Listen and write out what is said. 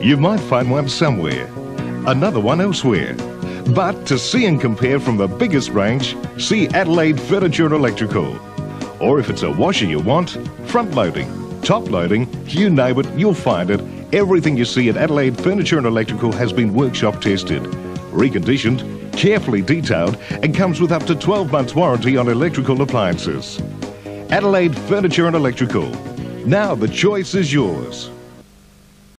You might find one somewhere, another one elsewhere. But to see and compare from the biggest range, see Adelaide Furniture and Electrical. Or if it's a washer you want, front loading, top loading, you name it, you'll find it. Everything you see at Adelaide Furniture and Electrical has been workshop tested, reconditioned, carefully detailed, and comes with up to 12 months warranty on electrical appliances. Adelaide Furniture and Electrical. Now the choice is yours.